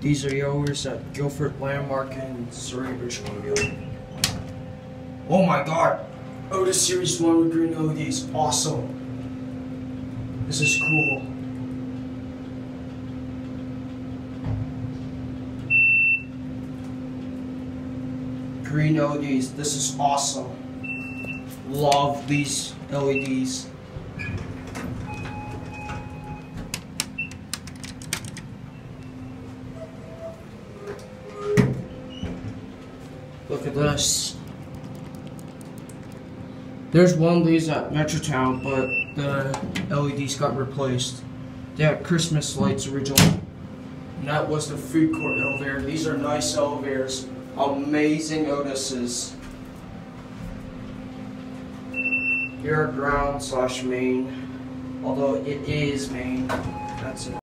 These are yours at Guildford Landmark in Surrey, British Columbia. Oh my god! Oh, Otis Series 1 with green LEDs. Awesome. This is cool. Green LEDs. This is awesome. Love these LEDs. Look at this. There's one of these at Metrotown, but the LEDs got replaced. They had Christmas lights originally. And that was the food court elevator. These are nice elevators. Amazing Otis's. Here are ground slash main. Although it is main. That's it.